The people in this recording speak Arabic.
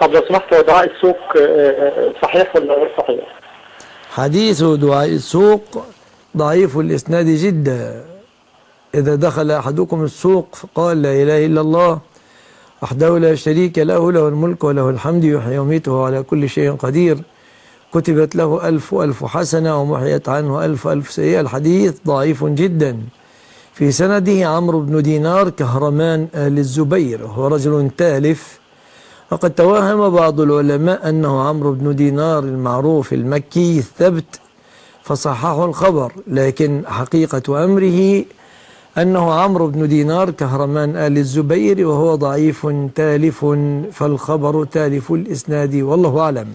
طب لو سمحت هو دعاء السوق آه، آه، صحيح ولا غير صحيح؟ حديث دعاء السوق ضعيف الإسناد جدا. إذا دخل أحدكم السوق فقال لا إله إلا الله وحده لا شريك له له الملك وله الحمد يحيي ويميت وهو على كل شيء قدير. كتبت له ألف ألف حسنة ومحيت عنه ألف ألف سيئة. الحديث ضعيف جدا. في سنده عمرو بن دينار كهرمان آل الزبير. وهو رجل تالف وقد توهم بعض العلماء أنه عمرو بن دينار المعروف المكي الثبت فصححوا الخبر لكن حقيقة أمره أنه عمرو بن دينار كهرمان آل الزبير وهو ضعيف تالف فالخبر تالف الإسناد والله أعلم.